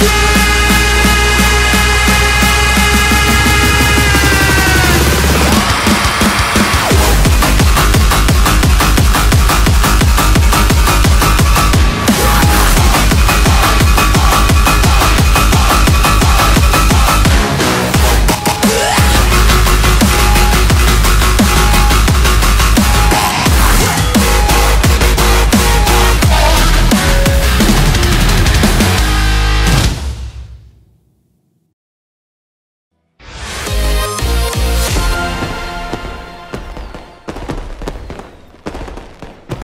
Yeah!